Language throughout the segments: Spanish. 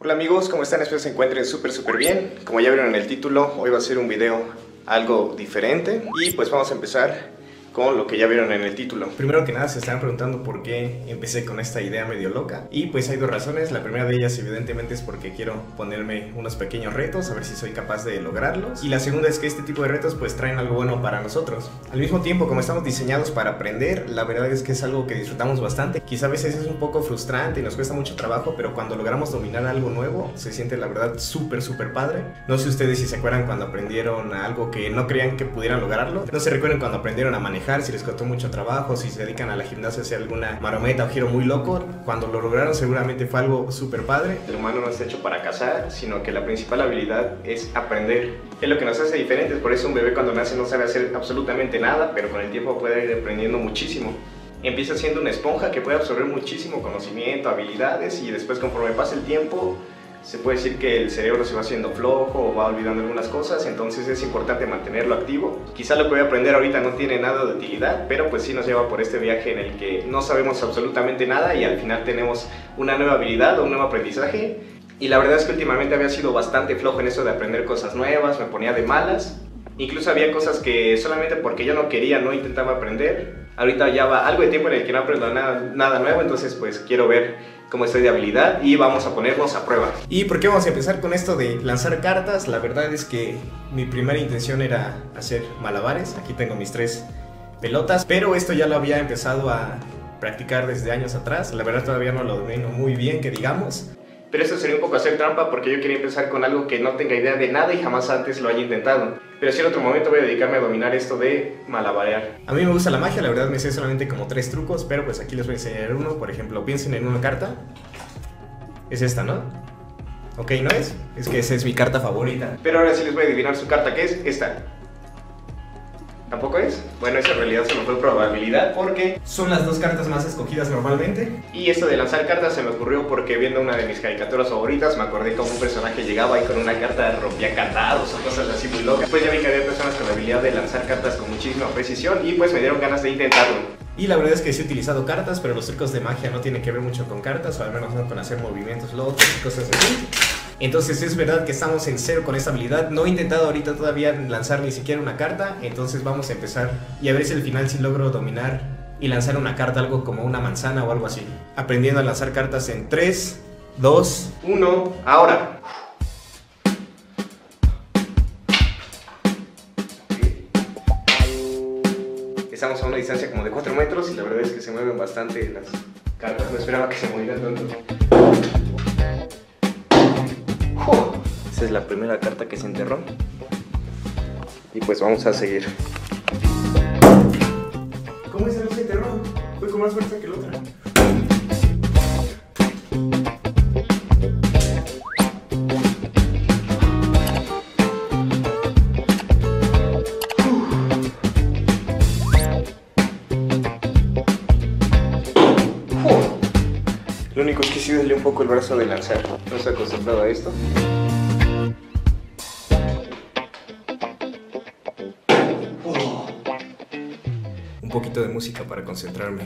Hola amigos, ¿cómo están? Espero se encuentren súper súper bien. Como ya vieron en el título, hoy va a ser un video algo diferente y pues vamos a empezar con lo que ya vieron en el título. Primero que nada se están preguntando por qué empecé con esta idea medio loca y pues hay dos razones. La primera de ellas evidentemente es porque quiero ponerme unos pequeños retos, a ver si soy capaz de lograrlos. Y la segunda es que este tipo de retos pues traen algo bueno para nosotros. Al mismo tiempo, como estamos diseñados para aprender, la verdad es que es algo que disfrutamos bastante. Quizá a veces es un poco frustrante y nos cuesta mucho trabajo, pero cuando logramos dominar algo nuevo, se siente la verdad súper súper padre. No sé ustedes si se acuerdan cuando aprendieron algo que no creían que pudieran lograrlo. No se recuerdan cuando aprendieron a manejar si les costó mucho trabajo, si se dedican a la gimnasia, hacer alguna marometa o giro muy loco, cuando lo lograron seguramente fue algo súper padre. El humano no está hecho para cazar, sino que la principal habilidad es aprender. Es lo que nos hace diferentes, por eso un bebé cuando nace no sabe hacer absolutamente nada, pero con el tiempo puede ir aprendiendo muchísimo empieza siendo una esponja que puede absorber muchísimo conocimiento, habilidades y después conforme pasa el tiempo se puede decir que el cerebro se va haciendo flojo o va olvidando algunas cosas, entonces es importante mantenerlo activo. Quizá lo que voy a aprender ahorita no tiene nada de utilidad, pero pues sí nos lleva por este viaje en el que no sabemos absolutamente nada y al final tenemos una nueva habilidad o un nuevo aprendizaje. Y la verdad es que últimamente había sido bastante flojo en eso de aprender cosas nuevas, me ponía de malas. Incluso había cosas que solamente porque yo no quería no intentaba aprender. Ahorita ya va algo de tiempo en el que no aprendo nada, nada nuevo, entonces pues quiero ver cómo estoy de habilidad y vamos a ponernos a prueba. ¿Y por qué vamos a empezar con esto de lanzar cartas? La verdad es que mi primera intención era hacer malabares. Aquí tengo mis tres pelotas, pero esto ya lo había empezado a practicar desde años atrás. La verdad todavía no lo domino muy bien, que digamos. Pero eso sería un poco hacer trampa porque yo quería empezar con algo que no tenga idea de nada y jamás antes lo haya intentado. Pero si en otro momento voy a dedicarme a dominar esto de malabarear. A mí me gusta la magia, la verdad me sé solamente como tres trucos, pero pues aquí les voy a enseñar uno. Por ejemplo, piensen en una carta. Es esta, ¿no? Ok, ¿no es? Es que esa es mi carta favorita. Pero ahora sí les voy a adivinar su carta, que es esta. ¿Tampoco es? Bueno, esa en realidad solo fue probabilidad porque son las dos cartas más escogidas normalmente. Y esto de lanzar cartas se me ocurrió porque viendo una de mis caricaturas favoritas me acordé como un personaje llegaba y con una carta rompía candados o cosas así muy locas. Pues ya vi que había personas con la habilidad de lanzar cartas con muchísima precisión y pues me dieron ganas de intentarlo. Y la verdad es que sí he utilizado cartas, pero los trucos de magia no tienen que ver mucho con cartas, o al menos no con hacer movimientos locos y cosas así. Entonces es verdad que estamos en cero con esta habilidad. No he intentado ahorita todavía lanzar ni siquiera una carta. Entonces vamos a empezar y a ver si al final sí logro dominar y lanzar una carta, algo como una manzana o algo así. Aprendiendo a lanzar cartas en 3, 2, 1, ahora. Estamos a una distancia como de 4 metros y la verdad es que se mueven bastante las cartas. No esperaba que se movieran tanto. Esta es la primera carta que se enterró. Y pues vamos a seguir. ¿Cómo esa no se enterró? Fue con más fuerza que la otra. Lo único es que sí duele un poco el brazo de lanzar. No estoy acostumbrado a esto. De música para concentrarme.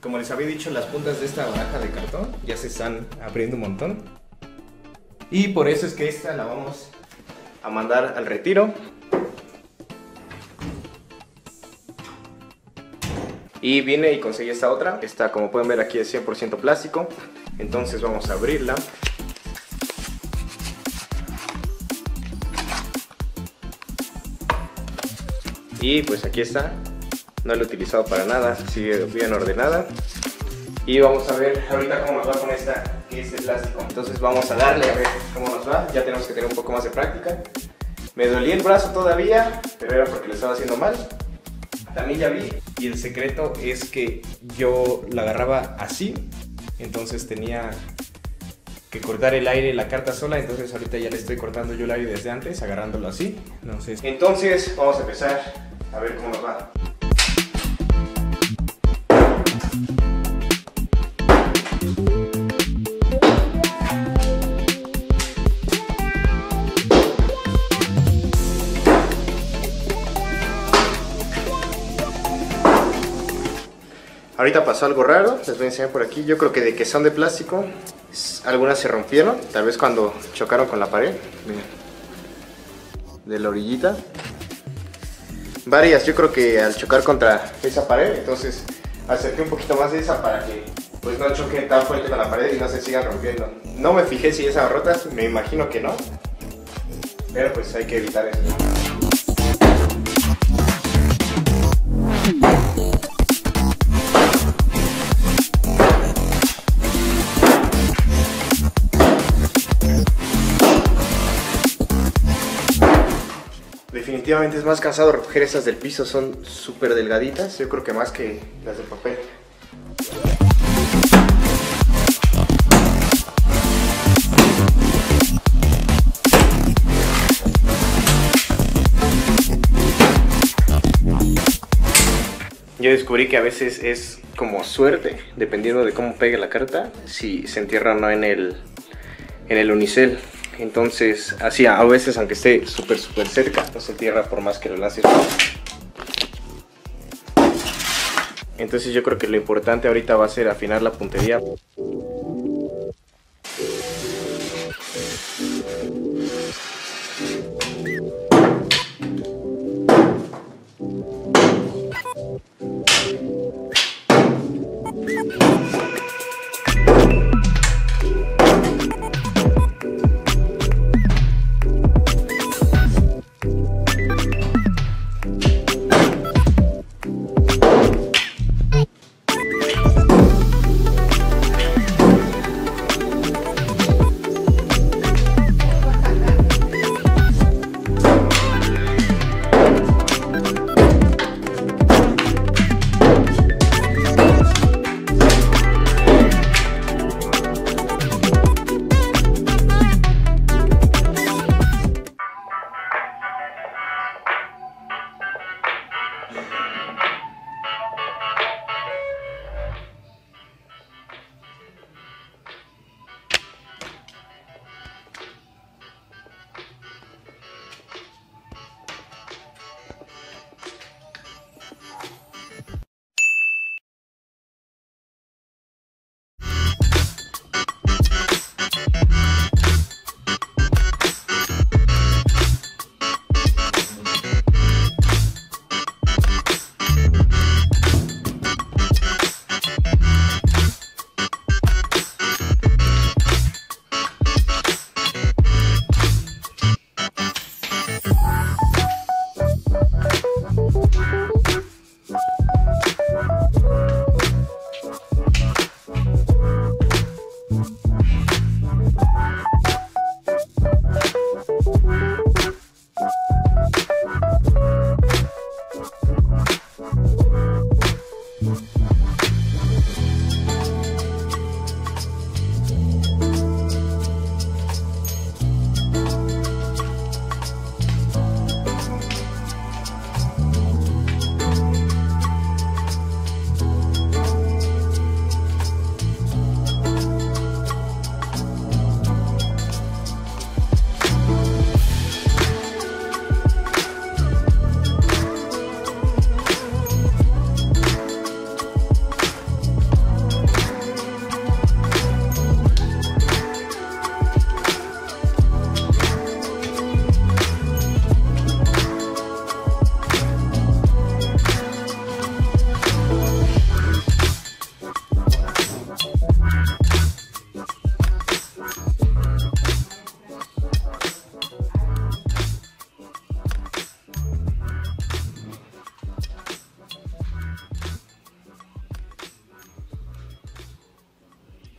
Como les había dicho, las puntas de esta baraja de cartón ya se están abriendo un montón. Y por eso es que esta la vamos a mandar al retiro. Y vine y conseguí esta otra. Esta, como pueden ver aquí, es 100% plástico. Entonces vamos a abrirla. Y pues aquí está no la he utilizado para nada, sigue bien ordenada. Y vamos a ver ahorita cómo nos va con esta que es de plástico. Entonces vamos a darle a ver cómo nos va. Ya tenemos que tener un poco más de práctica. Me dolía el brazo todavía, pero era porque lo estaba haciendo mal. También ya vi. Y el secreto es que yo la agarraba así. Entonces tenía que cortar el aire la carta sola. Entonces ahorita ya le estoy cortando yo el aire desde antes, agarrándolo así. Entonces, entonces vamos a empezar a ver cómo nos va. Pasó algo raro, les voy a enseñar por aquí. Yo creo que de que son de plástico, algunas se rompieron, tal vez cuando chocaron con la pared. Miren. De la orillita. Varias, yo creo que al chocar contra esa pared, entonces acerqué un poquito más de esa para que pues no choque tan fuerte con la pared y no se sigan rompiendo. No me fijé si esas rotas, me imagino que no. Pero pues hay que evitar eso. Definitivamente es más cansado recoger esas del piso, son súper delgaditas, yo creo que más que las de papel. Yo descubrí que a veces es como suerte, dependiendo de cómo pegue la carta, si se entierra o no en el, en el unicel. Entonces, así a veces, aunque esté súper, súper cerca, no se entierra por más que lo lances. Entonces yo creo que lo importante ahorita va a ser afinar la puntería.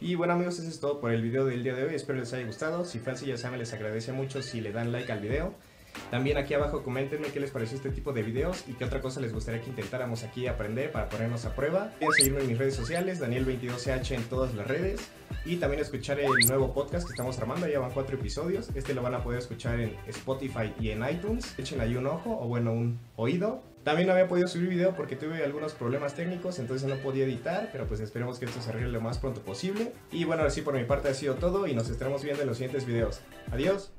Y bueno amigos, eso es todo por el video del día de hoy, espero les haya gustado. Si fue así ya saben, les agradece mucho si le dan like al video. También aquí abajo coméntenme qué les pareció este tipo de videos y qué otra cosa les gustaría que intentáramos aquí aprender para ponernos a prueba. Pueden seguirme en mis redes sociales, Daniel22CH en todas las redes. Y también escuchar el nuevo podcast que estamos armando, ya van cuatro episodios. Este lo van a poder escuchar en Spotify y en iTunes. Echen ahí un ojo o bueno, un oído. También no había podido subir video porque tuve algunos problemas técnicos, entonces no podía editar, pero pues esperemos que esto se arregle lo más pronto posible. Y bueno, así por mi parte ha sido todo y nos estaremos viendo en los siguientes videos. Adiós.